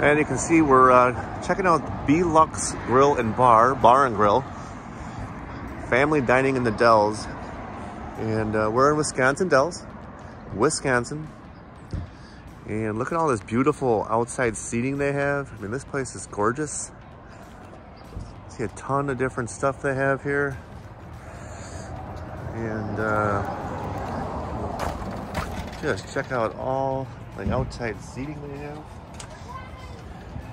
And you can see we're uh, checking out B-Lux Grill and Bar, Bar and Grill. Family dining in the Dells. And uh, we're in Wisconsin Dells, Wisconsin. And look at all this beautiful outside seating they have. I mean, this place is gorgeous. See a ton of different stuff they have here. And uh, just check out all the outside seating they have.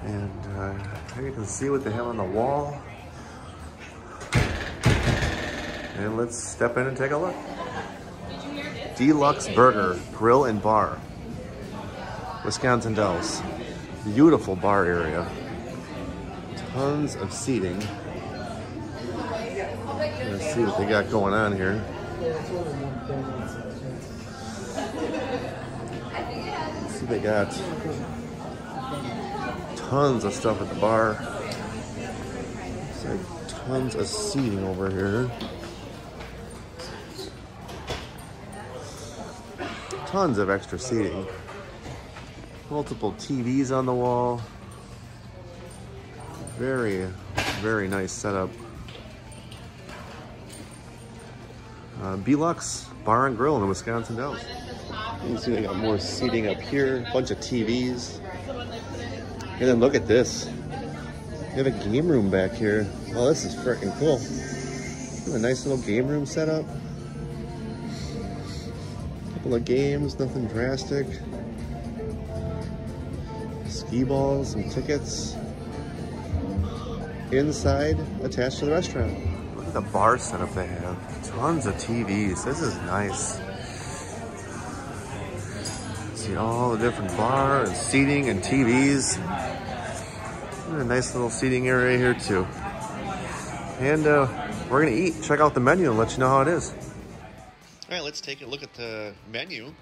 And uh, you can see what they have on the wall. And let's step in and take a look. B-Lux Burger, Grill and Bar. Wisconsin Dells. Beautiful bar area. Tons of seating. Let's see what they got going on here. Let's see what they got tons of stuff at the bar. Looks like tons of seating over here. Tons of extra seating. Multiple TVs on the wall. Very, very nice setup. Uh, B-Lux Bar and Grill in the Wisconsin Dells. You can see they got more seating up here, a bunch of TVs. And then look at this. They have a game room back here. Oh, this is freaking cool. A nice little game room setup. A couple of games, nothing drastic. Skee-Balls, some tickets. Inside, attached to the restaurant. Look at the bar setup they have. Tons of TVs. This is nice. See all the different bar and seating and TVs. And a nice little seating area here too. And uh, we're gonna eat. Check out the menu and let you know how it is. All right, let's take a look at the menu.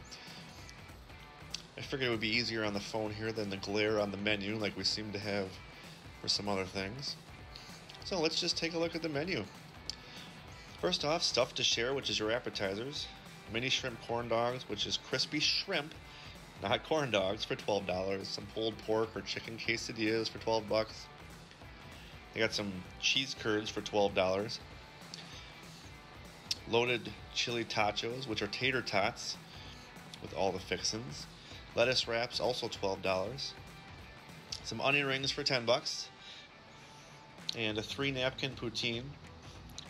I figured it would be easier on the phone here than the glare on the menu like we seem to have for some other things. So let's just take a look at the menu. First off, stuff to share, which is your appetizers. Mini shrimp corn dogs, which is crispy shrimp not corn dogs for $12. Some pulled pork or chicken quesadillas for 12 bucks. They got some cheese curds for $12. Loaded chili tachos, which are tater tots with all the fixins. Lettuce wraps, also $12. Some onion rings for 10 bucks. And a three napkin poutine,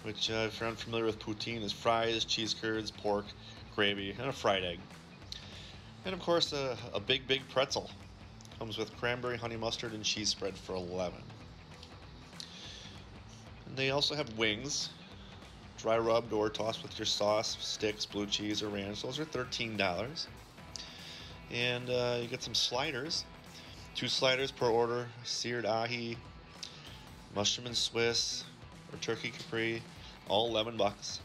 which, uh, if you're unfamiliar with poutine, is fries, cheese curds, pork, gravy, and a fried egg. And of course, a, a big, big pretzel. Comes with cranberry, honey mustard, and cheese spread for 11 And they also have wings, dry rubbed or tossed with your sauce, sticks, blue cheese, or ranch. Those are $13. And uh, you get some sliders. Two sliders per order, seared ahi, mushroom and Swiss, or turkey capri, all 11 bucks.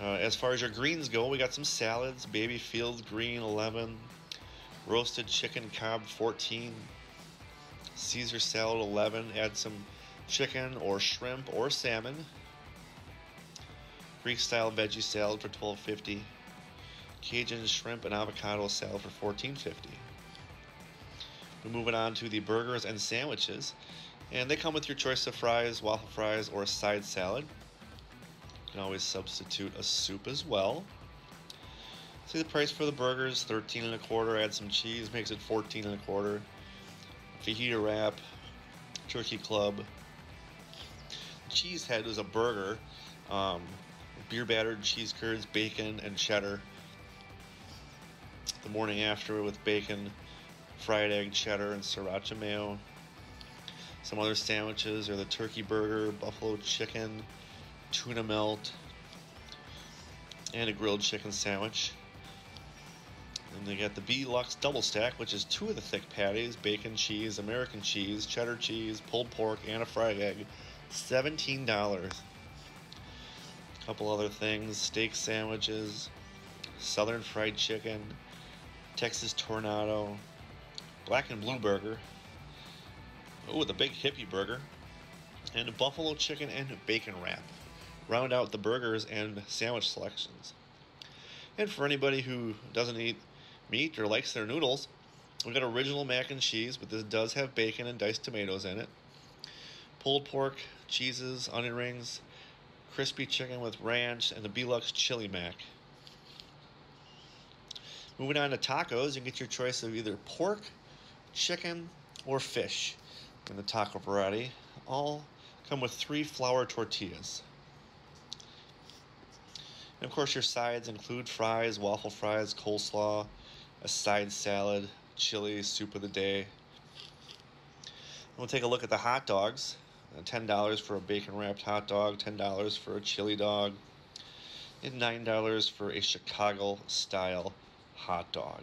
Uh, as far as your greens go, we got some salads. Baby field green 11, roasted chicken Cobb 14, Caesar salad 11. Add some chicken or shrimp or salmon. Greek style veggie salad for 12.50. Cajun shrimp and avocado salad for 14.50. We're moving on to the burgers and sandwiches, and they come with your choice of fries, waffle fries, or a side salad. Can always substitute a soup as well. See the price for the burgers, 13 and a quarter. Add some cheese, makes it 14 and a quarter. Fajita wrap, turkey club. Cheese head is a burger. Um, beer battered cheese curds, bacon, and cheddar. The morning after with bacon, fried egg, cheddar, and sriracha mayo. Some other sandwiches are the turkey burger, buffalo chicken, tuna melt, and a grilled chicken sandwich. And they got the B-Lux double stack, which is two of the thick patties, bacon, cheese, American cheese, cheddar cheese, pulled pork, and a fried egg. $17. A couple other things, steak sandwiches, southern fried chicken, Texas tornado, black and blue burger, oh, the big hippie burger, and a buffalo chicken and bacon wrap round out the burgers and sandwich selections. And for anybody who doesn't eat meat or likes their noodles, we've got original mac and cheese, but this does have bacon and diced tomatoes in it. Pulled pork, cheeses, onion rings, crispy chicken with ranch, and the B-Lux chili mac. Moving on to tacos, you get your choice of either pork, chicken, or fish in the taco variety. All come with three flour tortillas. And of course, your sides include fries, waffle fries, coleslaw, a side salad, chili, soup of the day. We'll take a look at the hot dogs. Uh, $10 for a bacon wrapped hot dog, $10 for a chili dog, and $9 for a Chicago style hot dog.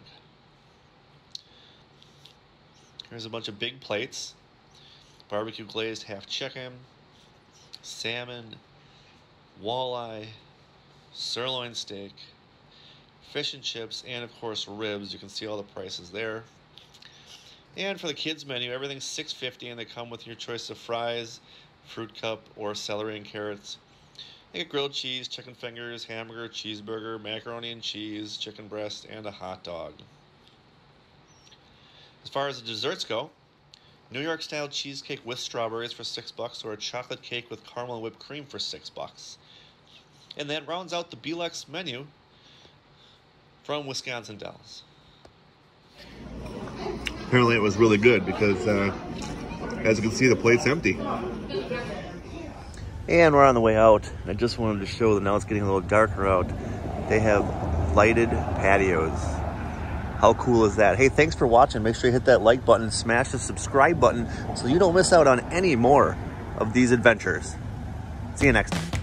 Here's a bunch of big plates barbecue glazed half chicken, salmon, walleye, sirloin steak, fish and chips, and of course ribs. You can see all the prices there. And for the kids menu, everything's six fifty, and they come with your choice of fries, fruit cup, or celery and carrots. You get grilled cheese, chicken fingers, hamburger, cheeseburger, macaroni and cheese, chicken breast, and a hot dog. As far as the desserts go, New York style cheesecake with strawberries for six bucks, or a chocolate cake with caramel whipped cream for six bucks. And that rounds out the B-Lux menu from Wisconsin Dells. Apparently, it was really good because, uh, as you can see, the plate's empty. And we're on the way out. I just wanted to show that now it's getting a little darker out. They have lighted patios. How cool is that? Hey, thanks for watching. Make sure you hit that like button, smash the subscribe button so you don't miss out on any more of these adventures. See you next time.